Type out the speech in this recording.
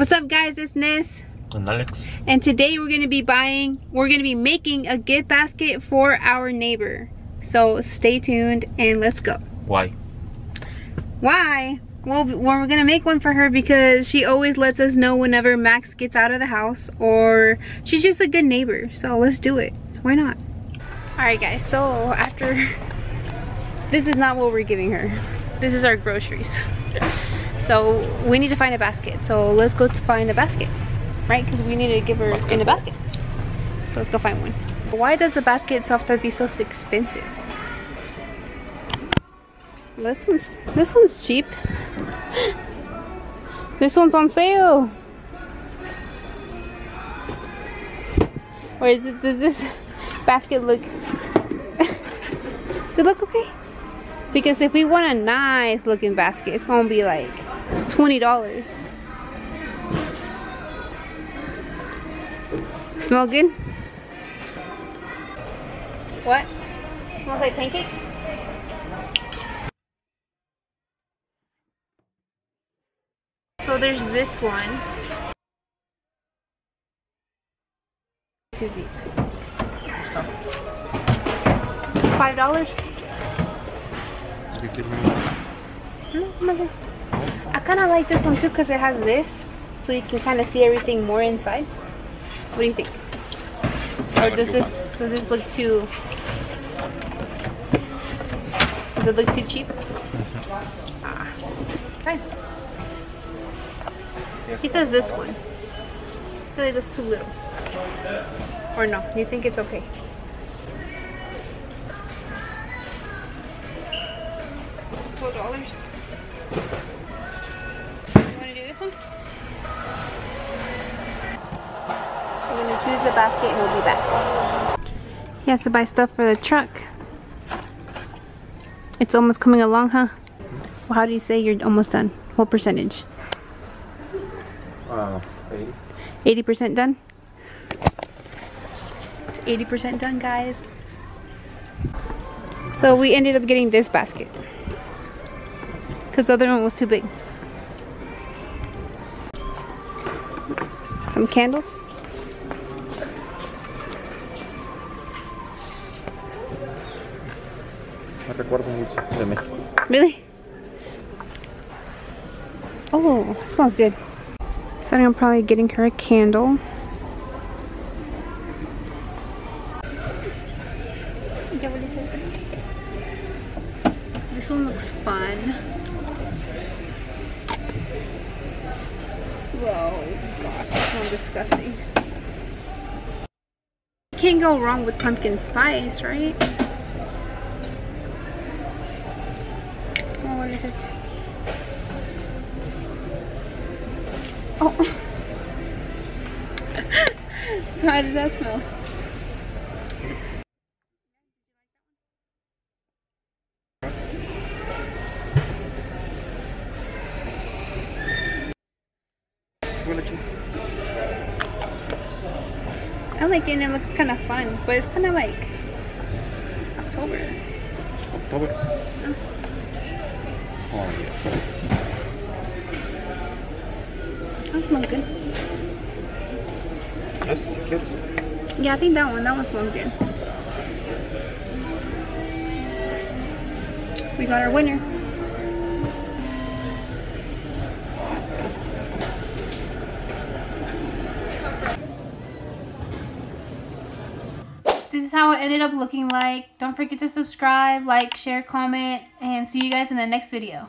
What's up guys, it's Ness. And Alex. And today we're gonna be buying, we're gonna be making a gift basket for our neighbor. So stay tuned and let's go. Why? Why? Well, we're gonna make one for her because she always lets us know whenever Max gets out of the house or she's just a good neighbor. So let's do it. Why not? Alright guys, so after, this is not what we're giving her. This is our groceries. So we need to find a basket. So let's go to find a basket, right? Because we need to give her in a basket. So let's go find one. Why does the basket itself have to be so expensive? This one's, this one's cheap. This one's on sale. Or is it, does this basket look, does it look okay? Because if we want a nice looking basket, it's gonna be like $20. Smell good? What? Smells like pancakes? So there's this one. Too deep. Five dollars? I kind of like this one too because it has this so you can kind of see everything more inside. What do you think? Or does this does this look too does it look too cheap? Ah. Okay. He says this one. I feel like that's too little. Or no, you think it's okay? Twelve dollars. Choose the basket and we'll be back. He has to buy stuff for the truck. It's almost coming along, huh? Well, how do you say you're almost done? What percentage? Uh, 80. 80% done? It's 80% done, guys. So we ended up getting this basket. Because the other one was too big. Some candles. Me recuerdo mucho de México. Really? Oh, smells good. So I'm probably getting her a candle. This one looks fun. Whoa, God, that smells disgusting. Can't go wrong with pumpkin spice, right? Oh, is? Oh. How did that smell? I like it and it looks kind of fun, but it's kind of like October. October. Oh, Oh, yeah. That smells good. Yes, yes. Yeah, I think that one, that one smells good. We got our winner. Is how it ended up looking like. Don't forget to subscribe, like, share, comment, and see you guys in the next video.